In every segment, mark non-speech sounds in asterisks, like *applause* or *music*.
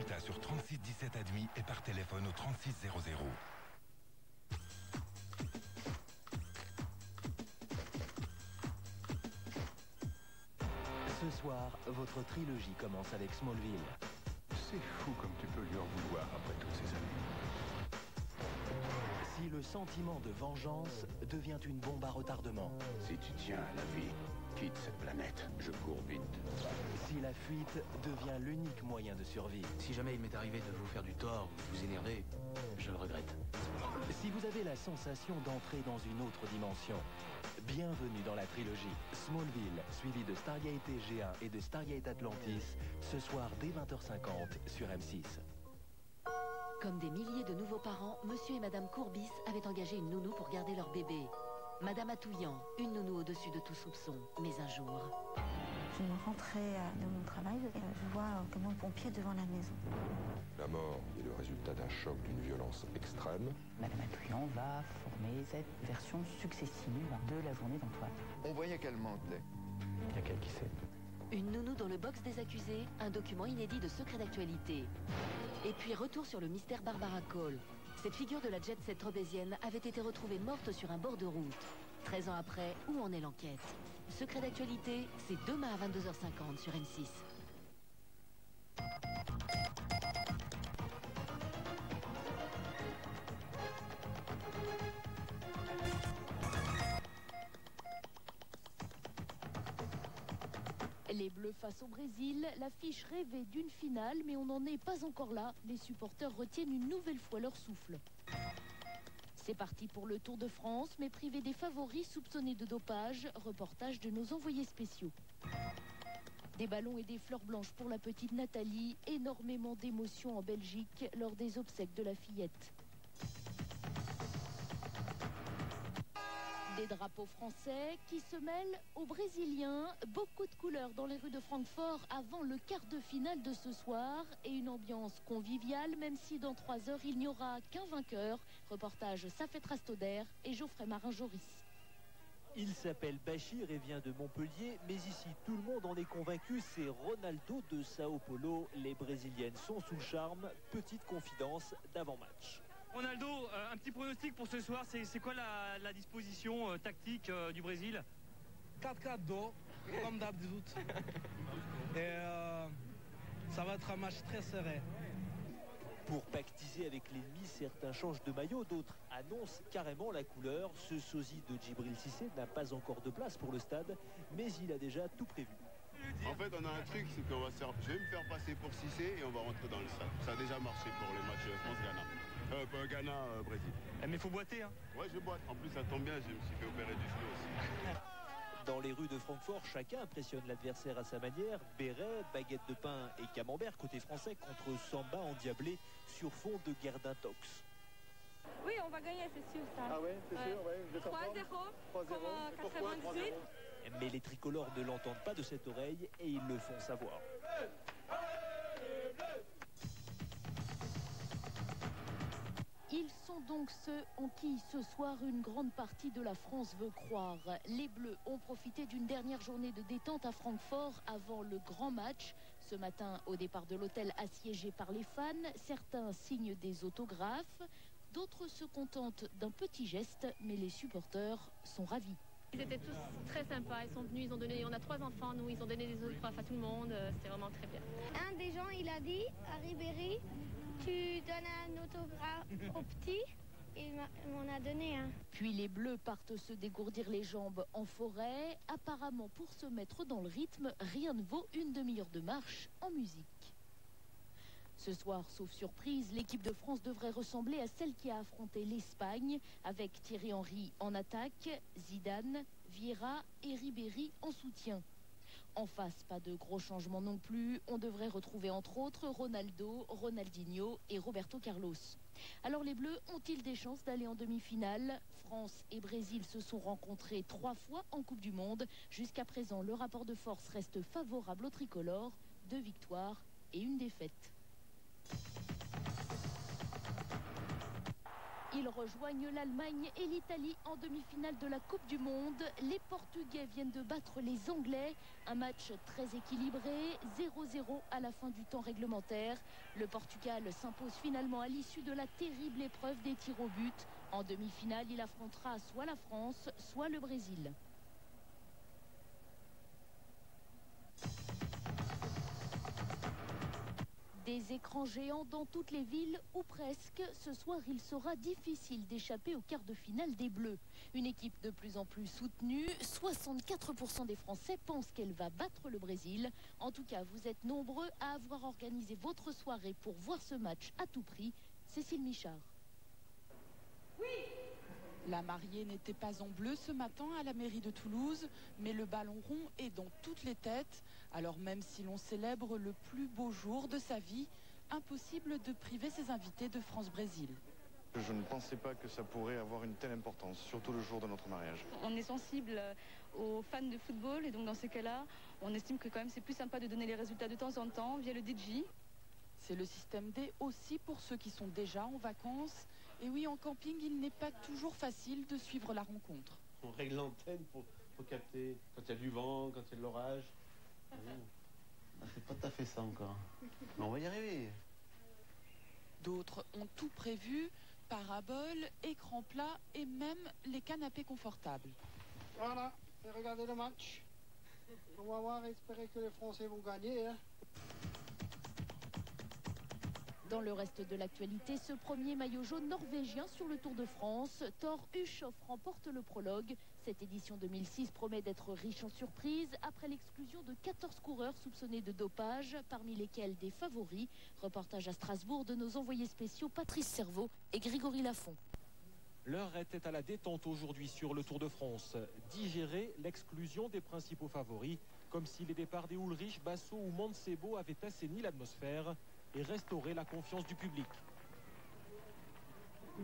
Résultat sur 36 17 admis et par téléphone au 36 00. Ce soir, votre trilogie commence avec Smallville. C'est fou comme tu peux lui en vouloir après toutes ces années. Si le sentiment de vengeance devient une bombe à retardement. Si tu tiens à la vie, quitte cette planète. Je cours vite. Si la fuite devient l'unique moyen de survie. Si jamais il m'est arrivé de vous faire du tort ou de vous énerver, je le regrette. Si vous avez la sensation d'entrer dans une autre dimension. Bienvenue dans la trilogie Smallville, suivi de Stargate G1 et de Stargate Atlantis, ce soir dès 20h50 sur M6. Comme des milliers de nouveaux parents, monsieur et madame Courbis avaient engagé une nounou pour garder leur bébé. Madame Atouillan, une nounou au-dessus de tout soupçon. Mais un jour... Je rentrais euh, de mon travail et euh, je vois un camion de pompier devant la maison. La mort est le résultat d'un choc d'une violence extrême. Madame Atouillan va former cette version successive de la journée d'Antoine. On voyait qu'elle mentait. Il y a quelqu'un qui sait. Une nounou dans le box des accusés, un document inédit de secret d'actualité. Et puis retour sur le mystère Barbara Cole. Cette figure de la jet set robésienne avait été retrouvée morte sur un bord de route. 13 ans après, où en est l'enquête? Secret d'actualité, c'est demain à 22h50 sur M6. Les Bleus face au Brésil, l'affiche rêvée d'une finale, mais on n'en est pas encore là. Les supporters retiennent une nouvelle fois leur souffle. C'est parti pour le Tour de France, mais privé des favoris soupçonnés de dopage. Reportage de nos envoyés spéciaux. Des ballons et des fleurs blanches pour la petite Nathalie. Énormément d'émotions en Belgique lors des obsèques de la fillette. Des drapeaux français qui se mêlent aux brésiliens. Beaucoup de couleurs dans les rues de Francfort avant le quart de finale de ce soir. Et une ambiance conviviale, même si dans trois heures, il n'y aura qu'un vainqueur. Reportage Safet Rastoder et Geoffrey Marin-Joris. Il s'appelle Bachir et vient de Montpellier, mais ici tout le monde en est convaincu, c'est Ronaldo de Sao Paulo. Les Brésiliennes sont sous charme. Petite confidence d'avant-match. Ronaldo, euh, un petit pronostic pour ce soir, c'est quoi la, la disposition euh, tactique euh, du Brésil? 4-4-2, comme d'habitude. Et euh, ça va être un match très serré. Pour pactiser avec l'ennemi, certains changent de maillot, d'autres annoncent carrément la couleur. Ce sosie de Djibril Cissé n'a pas encore de place pour le stade, mais il a déjà tout prévu. En fait, on a un truc, c'est qu'on va se faire... Je vais me faire passer pour Cissé et on va rentrer dans le stade. Ça a déjà marché pour les matchs France-Ghana. Euh, pas Ghana, euh, Brésil. Eh, mais faut boiter, hein Ouais, je boite. En plus, ça tombe bien, je me suis fait opérer du genou aussi. *laughs* Dans les rues de Francfort, chacun impressionne l'adversaire à sa manière. Béret, baguette de pain et camembert côté français contre Samba endiablé sur fond de guerre d'intox. Oui, on va gagner, c'est sûr. Ça. Ah ouais, c'est sûr, ouais. 3-0, comme en 98. Mais les tricolores ne l'entendent pas de cette oreille et ils le font savoir. Ils sont donc ceux en qui ce soir une grande partie de la France veut croire. Les Bleus ont profité d'une dernière journée de détente à Francfort avant le grand match. Ce matin, au départ de l'hôtel assiégé par les fans, certains signent des autographes, d'autres se contentent d'un petit geste, mais les supporters sont ravis. Ils étaient tous très sympas, ils sont venus, ils ont donné, on a trois enfants, nous, ils ont donné des autographes à tout le monde, euh, c'était vraiment très bien. Un des gens, il a dit à Ribéry, tu donnes un autographe *laughs* au petit il m'en a donné un. Puis les Bleus partent se dégourdir les jambes en forêt. Apparemment, pour se mettre dans le rythme, rien ne vaut une demi-heure de marche en musique. Ce soir, sauf surprise, l'équipe de France devrait ressembler à celle qui a affronté l'Espagne, avec Thierry Henry en attaque, Zidane, Vieira et Ribéry en soutien. En face, pas de gros changements non plus. On devrait retrouver entre autres Ronaldo, Ronaldinho et Roberto Carlos. Alors les Bleus ont-ils des chances d'aller en demi-finale? France et Brésil se sont rencontrés trois fois en Coupe du Monde. Jusqu'à présent, le rapport de force reste favorable au tricolore. Deux victoires et une défaite. Ils rejoignent l'Allemagne et l'Italie en demi-finale de la Coupe du Monde. Les Portugais viennent de battre les Anglais. Un match très équilibré, 0-0 à la fin du temps réglementaire. Le Portugal s'impose finalement à l'issue de la terrible épreuve des tirs au but. En demi-finale, il affrontera soit la France, soit le Brésil. Des écrans géants dans toutes les villes, ou presque. Ce soir, il sera difficile d'échapper au quart de finale des Bleus. Une équipe de plus en plus soutenue. 64% des Français pensent qu'elle va battre le Brésil. En tout cas, vous êtes nombreux à avoir organisé votre soirée pour voir ce match à tout prix. Cécile Michard. La mariée n'était pas en bleu ce matin à la mairie de Toulouse, mais le ballon rond est dans toutes les têtes. Alors même si l'on célèbre le plus beau jour de sa vie, impossible de priver ses invités de France-Brésil. Je ne pensais pas que ça pourrait avoir une telle importance, surtout le jour de notre mariage. On est sensible aux fans de football et donc dans ces cas-là, on estime que quand même c'est plus sympa de donner les résultats de temps en temps via le DJ. C'est le système D aussi pour ceux qui sont déjà en vacances. Et oui, en camping, il n'est pas toujours facile de suivre la rencontre. On règle l'antenne pour, pour, capter quand il y a du vent, quand il y a de l'orage. Ah, c'est pas tout à fait ça encore. Mais on va y arriver. D'autres ont tout prévu, parabole, écran plat et même les canapés confortables. Voilà, et regardez le match. On va voir, espérer que les Français vont gagner. Hein. Dans le reste de l'actualité, ce premier maillot jaune norvégien sur le Tour de France, Thor Hushoff remporte le prologue. Cette édition 2006 promet d'être riche en surprises après l'exclusion de 14 coureurs soupçonnés de dopage, parmi lesquels des favoris. Reportage à Strasbourg de nos envoyés spéciaux Patrice Cerveau et Grégory Lafont. L'heure était à la détente aujourd'hui sur le Tour de France. Digérer l'exclusion des principaux favoris, comme si les départs des Ulrich, Basso ou Mancebo avaient assaini l'atmosphère et restaurer la confiance du public.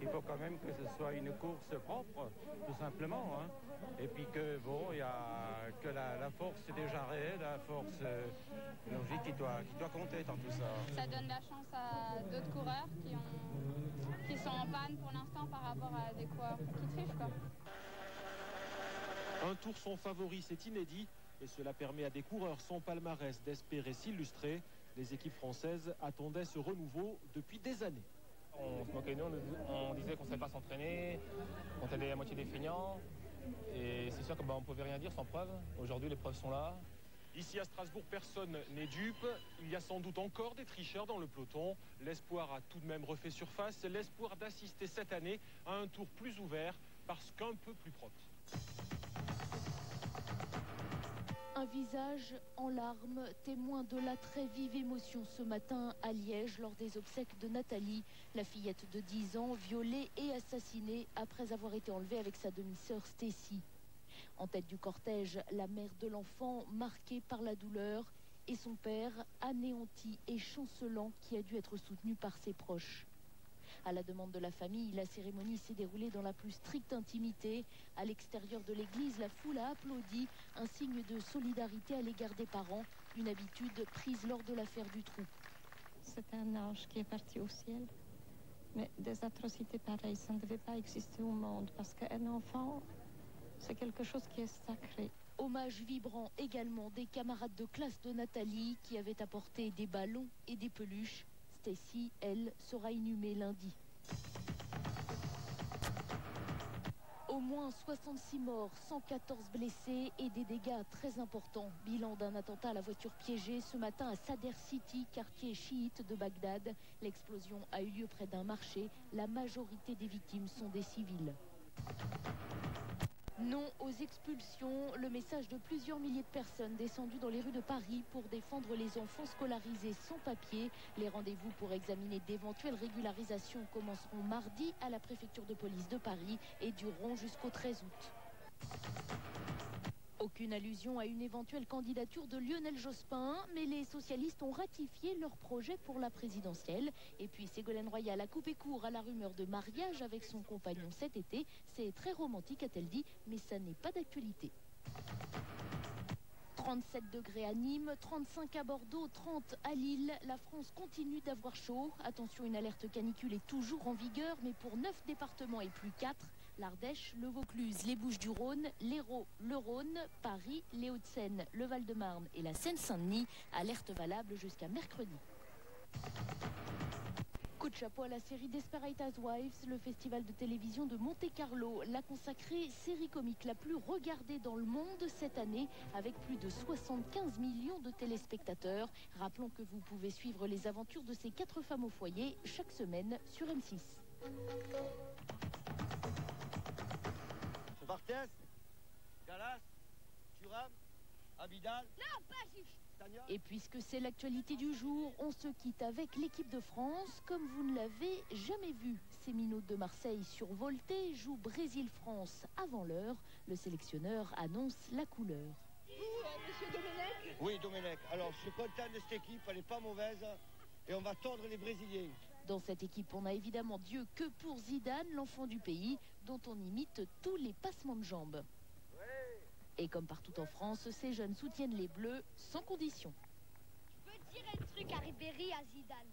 Il faut quand même que ce soit une course propre, tout simplement. Hein. Et puis que bon, il y a que la, la, force des jarrets, la force euh, logique qui doit, qui doit compter dans tout ça. Ça donne la chance à d'autres coureurs qui, ont, qui sont en panne pour l'instant par rapport à des coureurs qui trichent. Quoi. Un tour sans favori, c'est inédit et cela permet à des coureurs sans palmarès d'espérer s'illustrer. Les équipes françaises attendaient ce renouveau depuis des années. On se moquait de nous, on disait qu'on ne savait pas s'entraîner, qu'on était à moitié des feignants. Et c'est sûr qu'on bah, ne pouvait rien dire sans preuve. Aujourd'hui, les preuves sont là. Ici à Strasbourg, personne n'est dupe. Il y a sans doute encore des tricheurs dans le peloton. L'espoir a tout de même refait surface. L'espoir d'assister cette année à un tour plus ouvert parce qu'un peu plus propre. Un visage en larmes, témoin de la très vive émotion ce matin à Liège lors des obsèques de Nathalie, la fillette de 10 ans violée et assassinée après avoir été enlevée avec sa demi-sœur Stacy. En tête du cortège, la mère de l'enfant marquée par la douleur et son père anéanti et chancelant qui a dû être soutenu par ses proches. À la demande de la famille, la cérémonie s'est déroulée dans la plus stricte intimité. À l'extérieur de l'église, la foule a applaudi, un signe de solidarité à l'égard des parents, une habitude prise lors de l'affaire du trou. C'est un ange qui est parti au ciel. Mais des atrocités pareilles, ça ne devait pas exister au monde, parce qu'un enfant, c'est quelque chose qui est sacré. Hommage vibrant également des camarades de classe de Nathalie qui avaient apporté des ballons et des peluches. Stacy, elle, sera inhumée lundi. Au moins 66 morts, 114 blessés et des dégâts très importants. Bilan d'un attentat à la voiture piégée ce matin à Sader City, quartier chiite de Bagdad. L'explosion a eu lieu près d'un marché. La majorité des victimes sont des civils. Non aux expulsions, le message de plusieurs milliers de personnes descendues dans les rues de Paris pour défendre les enfants scolarisés sans papier. Les rendez-vous pour examiner d'éventuelles régularisations commenceront mardi à la préfecture de police de Paris et dureront jusqu'au 13 août. Aucune allusion à une éventuelle candidature de Lionel Jospin, mais les socialistes ont ratifié leur projet pour la présidentielle. Et puis Ségolène Royal a coupé court à la rumeur de mariage avec son compagnon cet été. C'est très romantique, a-t-elle dit, mais ça n'est pas d'actualité. 37 degrés à Nîmes, 35 à Bordeaux, 30 à Lille. La France continue d'avoir chaud. Attention, une alerte canicule est toujours en vigueur, mais pour 9 départements et plus 4. L'Ardèche, le Vaucluse, les Bouches-du-Rhône, l'Hérault, le Rhône, Paris, les Hauts-de-Seine, le Val-de-Marne et la Seine-Saint-Denis. Alerte valable jusqu'à mercredi. Coup de chapeau à la série Desperate Housewives, le festival de télévision de Monte-Carlo l'a consacrée série comique la plus regardée dans le monde cette année, avec plus de 75 millions de téléspectateurs. Rappelons que vous pouvez suivre les aventures de ces quatre femmes au foyer chaque semaine sur M6. Galas, Thuram, Abidal. Non, pas juste. Et puisque c'est l'actualité du jour, on se quitte avec l'équipe de France comme vous ne l'avez jamais vu. Ces de Marseille survoltés jouent Brésil-France avant l'heure. Le sélectionneur annonce la couleur. Monsieur Domenech Oui, Domenech. Alors, je suis content de cette équipe, elle n'est pas mauvaise. Et on va tordre les Brésiliens. Dans cette équipe, on a évidemment Dieu que pour Zidane, l'enfant du pays, dont on imite tous les passements de jambes. Et comme partout en France, ces jeunes soutiennent les Bleus sans condition. Je peux dire un truc à Ribéry, à Zidane?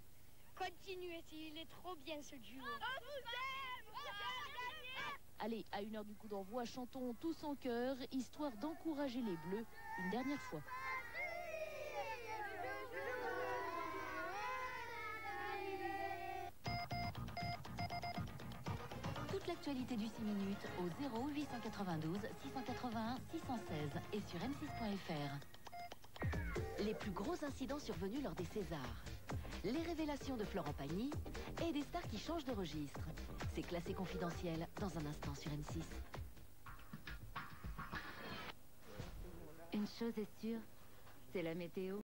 Continuez, il est trop bien ce duo. Allez, à une heure du coup d'envoi, chantons tous en chœur, histoire d'encourager les Bleus une dernière fois. L'actualité du 6 minutes au 0 892 681 616 et sur m6.fr. Les plus gros incidents survenus lors des Césars. Les révélations de Florent Pagny et des stars qui changent de registre. C'est classé confidentiel dans un instant sur M6. Une chose est sûre, c'est la météo.